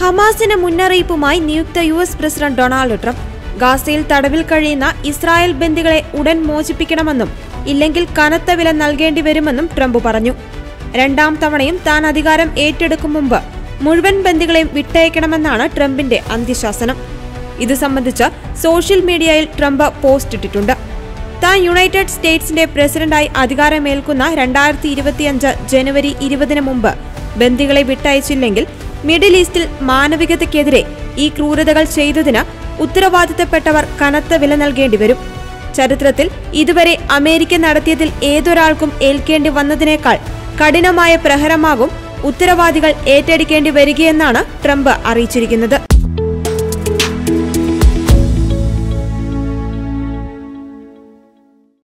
ഹമാസിന് മുന്നറിയിപ്പുമായി നിയുക്ത U S president Donald Trump. ഗാസയിൽ തടവിൽ കഴിയുന്ന ഇസ്രായേൽ ബന്ദികളെ ഉടൻ മോചിപ്പിക്കണമെന്നും ഇല്ലെങ്കിൽ കനത്ത വില നൽകേണ്ടി വരുമെന്നും ട്രംപ് പറഞ്ഞു. രണ്ടാം തവണയും താൻ അധികാരം ഏറ്റെടുക്കും മുമ്പ് മുഴുവൻ ബന്ദികളെയും വിട്ടയക്കണമെന്നാണ് ട്രംപിന്റെ അന്ത്യശാസനം. ഇത് സംബന്ധിച്ച് സോഷ്യൽ മീഡിയയിൽ ട്രംപ് പോസ്റ്റ് ഇട്ടിട്ടുണ്ട്. താൻ യുണൈറ്റഡ് സ്റ്റേറ്റ്സിന്റെ പ്രസിഡന്റായി അധികാരമേൽക്കുന്ന രണ്ടായിരത്തി ഇരുപത്തിയഞ്ച് ജനുവരി ഇരുപതിന് മുമ്പ് ബന്ദികളെ വിട്ടയച്ചില്ലെങ്കിൽ മിഡിൽ ഈസ്റ്റിൽ മാനവികതയ്ക്കെതിരെ ഈ ക്രൂരതകൾ ചെയ്തതിന് ഉത്തരവാദിത്തപ്പെട്ടവർ കനത്ത വില നൽകേണ്ടി വരും. ചരിത്രത്തിൽ ഇതുവരെ അമേരിക്ക നടത്തിയതിൽ ഏതൊരാൾക്കും ഏൽക്കേണ്ടി വന്നതിനേക്കാൾ കഠിനമായ പ്രഹരമാകും ഉത്തരവാദികൾ ഏറ്റെടുക്കേണ്ടി വരികയെന്നാണ് ട്രംപ് അറിയിച്ചിരിക്കുന്നത്.